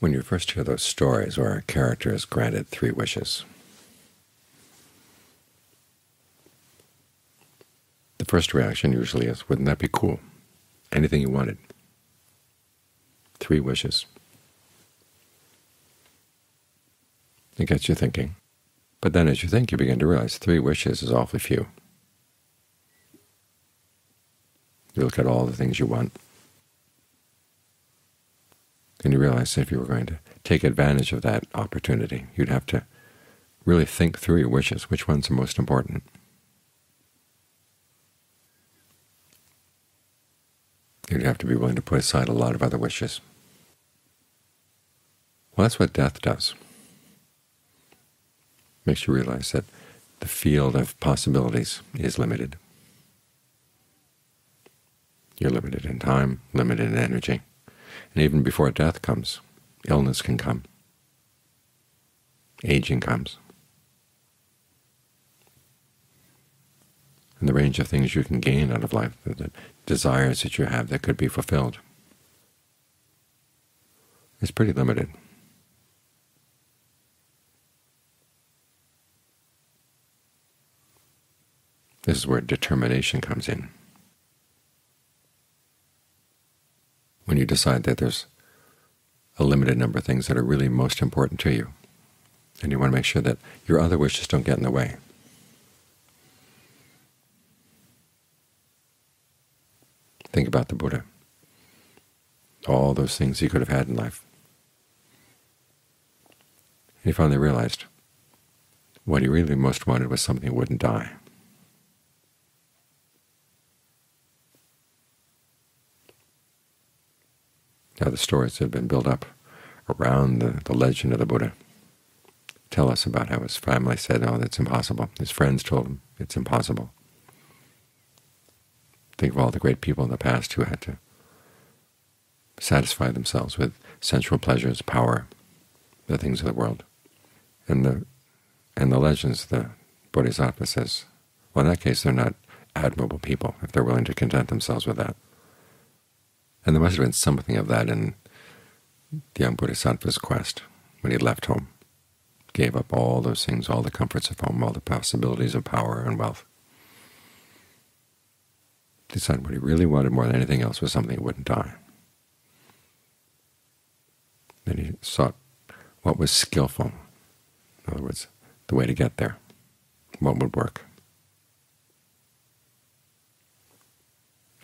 When you first hear those stories where a character is granted three wishes, the first reaction usually is, wouldn't that be cool? Anything you wanted. Three wishes. It gets you thinking. But then as you think, you begin to realize three wishes is awfully few. You look at all the things you want, and you realize if you were going to take advantage of that opportunity, you'd have to really think through your wishes, which ones are most important. You'd have to be willing to put aside a lot of other wishes. Well, that's what death does. Makes you realize that the field of possibilities is limited. You're limited in time, limited in energy. And even before death comes, illness can come. Aging comes. And the range of things you can gain out of life, the desires that you have that could be fulfilled, is pretty limited. This is where determination comes in. When you decide that there's a limited number of things that are really most important to you, and you want to make sure that your other wishes don't get in the way. Think about the Buddha, all those things he could have had in life. And he finally realized what he really most wanted was something that wouldn't die. Now the stories that have been built up around the, the legend of the Buddha tell us about how his family said, oh, that's impossible. His friends told him it's impossible. Think of all the great people in the past who had to satisfy themselves with sensual pleasures, power, the things of the world. And the and the legends, the Bodhisattva says, well, in that case, they're not admirable people if they're willing to content themselves with that. And there must have been something of that in the young Bodhisattva's quest when he left home, gave up all those things, all the comforts of home, all the possibilities of power and wealth. Decided what he really wanted more than anything else was something that wouldn't die. Then he sought what was skillful, in other words, the way to get there, what would work.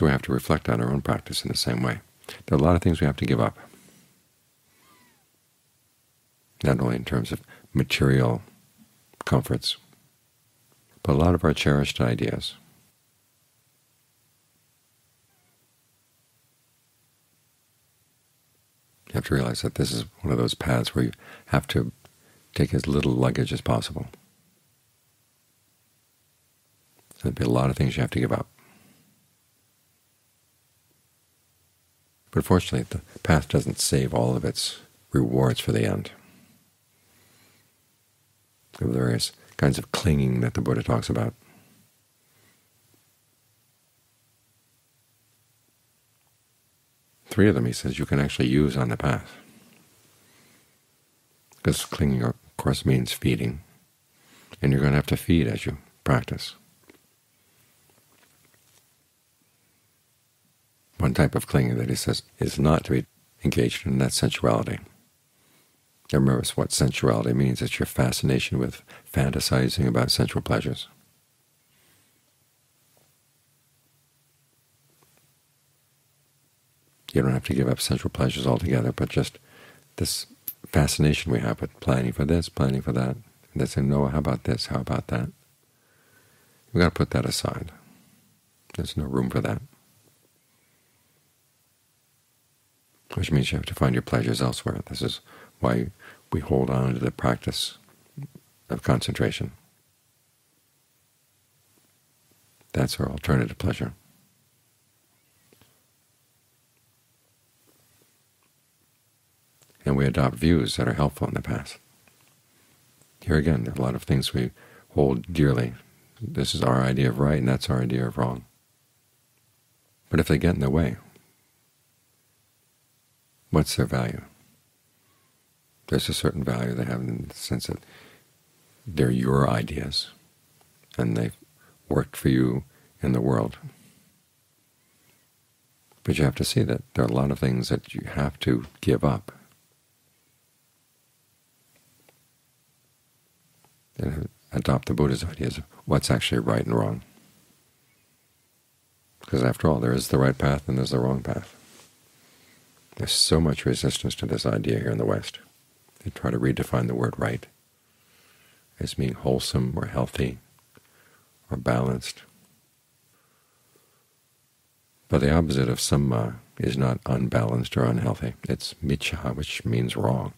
So we have to reflect on our own practice in the same way. There are a lot of things we have to give up, not only in terms of material comforts, but a lot of our cherished ideas. You have to realize that this is one of those paths where you have to take as little luggage as possible. So there'll be a lot of things you have to give up. But fortunately, the path doesn't save all of its rewards for the end. The various kinds of clinging that the Buddha talks about. Three of them, he says, you can actually use on the path. Because clinging, of course, means feeding, and you're going to have to feed as you practice. One type of clinging that he says is not to be engaged in that sensuality. remember what sensuality means. It's your fascination with fantasizing about sensual pleasures. You don't have to give up sensual pleasures altogether, but just this fascination we have with planning for this, planning for that. And they say, no, how about this, how about that? We've got to put that aside. There's no room for that. Which means you have to find your pleasures elsewhere. This is why we hold on to the practice of concentration. That's our alternative pleasure. And we adopt views that are helpful in the past. Here again, there are a lot of things we hold dearly. This is our idea of right, and that's our idea of wrong. But if they get in the way, What's their value? There's a certain value they have in the sense that they're your ideas, and they've worked for you in the world. But you have to see that there are a lot of things that you have to give up. And adopt the Buddha's ideas of what's actually right and wrong. Because after all, there is the right path and there's the wrong path. There's so much resistance to this idea here in the West. They try to redefine the word right as being wholesome or healthy or balanced. But the opposite of samma is not unbalanced or unhealthy. It's miccha, which means wrong.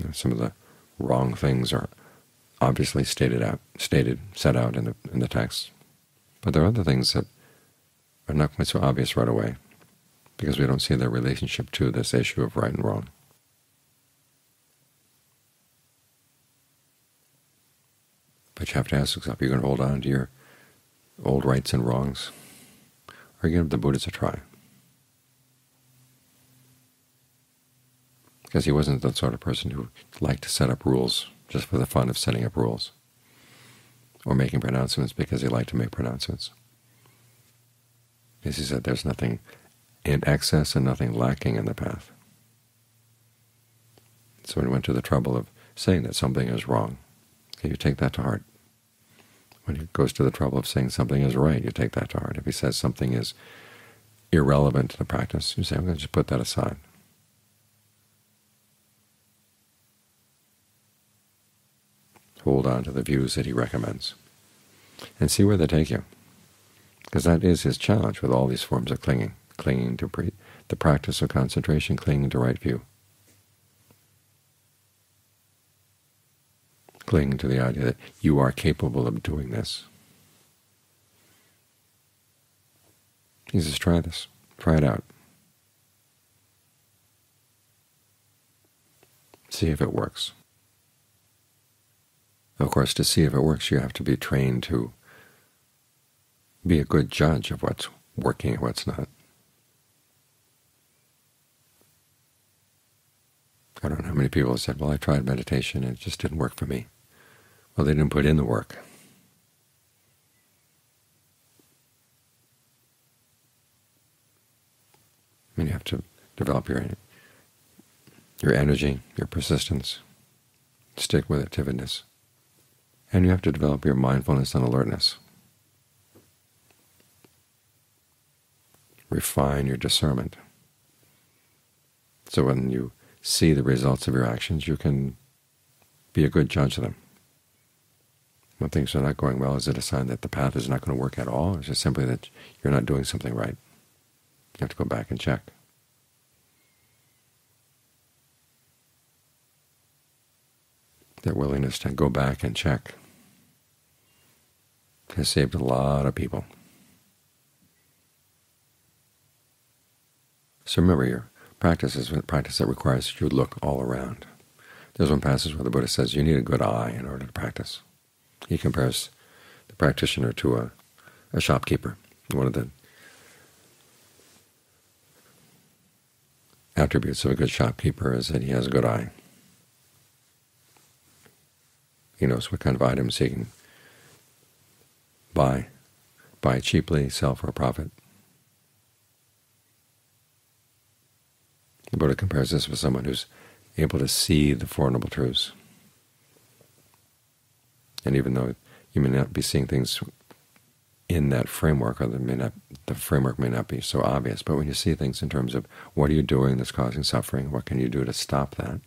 Know, some of the wrong things are obviously stated out, stated, set out in the in the text, but there are other things that are not quite so obvious right away, because we don't see their relationship to this issue of right and wrong. But you have to ask yourself, are you going to hold on to your old rights and wrongs, or give the Buddhists a try? Because he wasn't the sort of person who liked to set up rules just for the fun of setting up rules, or making pronouncements because he liked to make pronouncements. As he said, there's nothing in excess and nothing lacking in the path. So he went to the trouble of saying that something is wrong. Okay, you take that to heart. When he goes to the trouble of saying something is right, you take that to heart. If he says something is irrelevant to the practice, you say, I'm going to just put that aside. Hold on to the views that he recommends, and see where they take you because that is his challenge with all these forms of clinging, clinging to the practice of concentration, clinging to right view, clinging to the idea that you are capable of doing this. He says, try this. Try it out. See if it works. Of course, to see if it works, you have to be trained to be a good judge of what's working and what's not. I don't know how many people have said, well, I tried meditation and it just didn't work for me. Well, they didn't put in the work. I mean, you have to develop your your energy, your persistence, stick with it, tividness, and you have to develop your mindfulness and alertness. Refine your discernment. So when you see the results of your actions, you can be a good judge of them. When things are not going well, is it a sign that the path is not going to work at all, or is it simply that you're not doing something right? You have to go back and check. That willingness to go back and check has saved a lot of people. So remember, your practice is a practice that requires you look all around. There's one passage where the Buddha says you need a good eye in order to practice. He compares the practitioner to a, a shopkeeper. One of the attributes of a good shopkeeper is that he has a good eye. He knows what kind of items he can buy, buy cheaply, sell for a profit. The Buddha compares this with someone who's able to see the Four Noble Truths. And even though you may not be seeing things in that framework, or may not, the framework may not be so obvious, but when you see things in terms of what are you doing that's causing suffering, what can you do to stop that,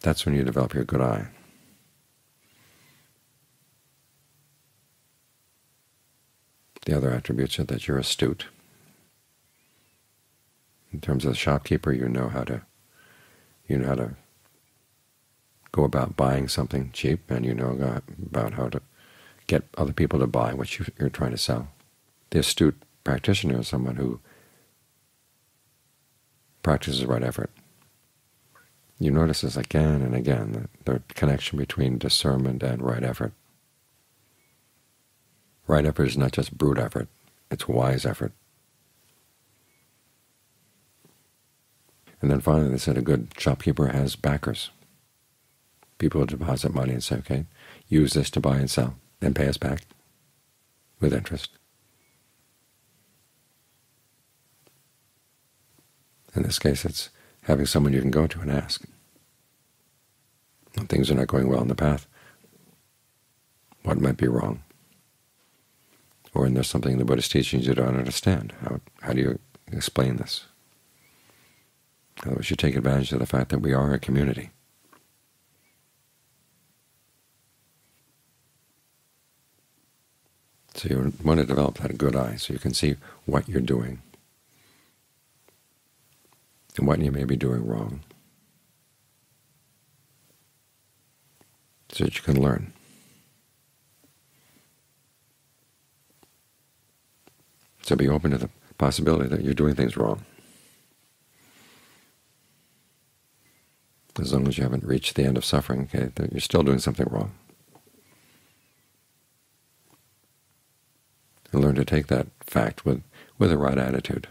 that's when you develop your good eye. The other attributes are that you're astute. In terms of the shopkeeper, you know how to you know how to go about buying something cheap, and you know about how to get other people to buy what you're trying to sell. The astute practitioner is someone who practices right effort. You notice this again and again, the, the connection between discernment and right effort. Right effort is not just brute effort. It's wise effort. And then finally they said a good shopkeeper has backers. People will deposit money and say, okay, use this to buy and sell, then pay us back with interest. In this case, it's having someone you can go to and ask. When things are not going well in the path, what might be wrong? Or when there's something in the Buddhist teachings you don't understand, how, how do you explain this? Words, you take advantage of the fact that we are a community. So you want to develop that good eye so you can see what you're doing and what you may be doing wrong, so that you can learn. So be open to the possibility that you're doing things wrong. As long as you haven't reached the end of suffering, okay, you're still doing something wrong. And learn to take that fact with, with the right attitude.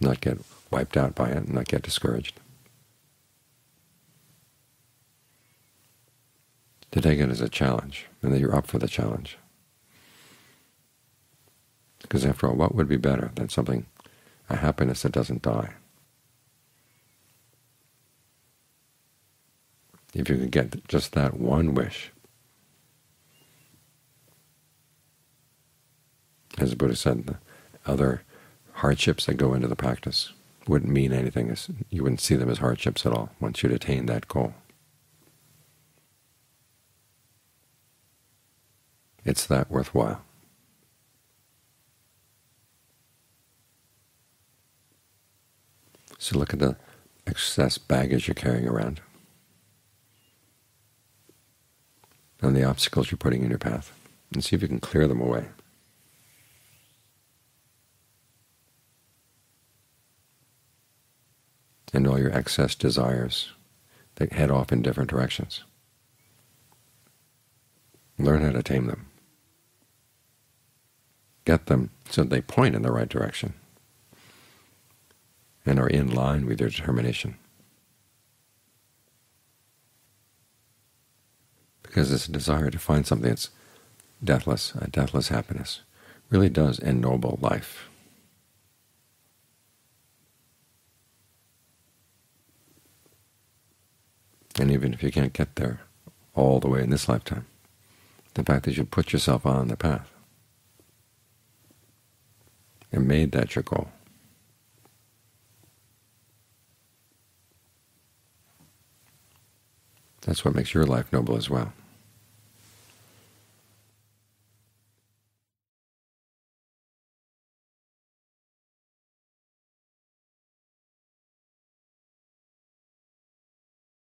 Not get wiped out by it, not get discouraged. To take it as a challenge, and that you're up for the challenge. Because after all, what would be better than something, a happiness that doesn't die? If you could get just that one wish, as the Buddha said, the other hardships that go into the practice wouldn't mean anything. You wouldn't see them as hardships at all once you'd attained that goal. It's that worthwhile. So look at the excess baggage you're carrying around and the obstacles you're putting in your path, and see if you can clear them away. And all your excess desires that head off in different directions. Learn how to tame them. Get them so they point in the right direction and are in line with your determination. Because this desire to find something that's deathless, a deathless happiness, really does ennoble life. And even if you can't get there all the way in this lifetime, the fact that you put yourself on the path and made that your goal That's what makes your life noble as well.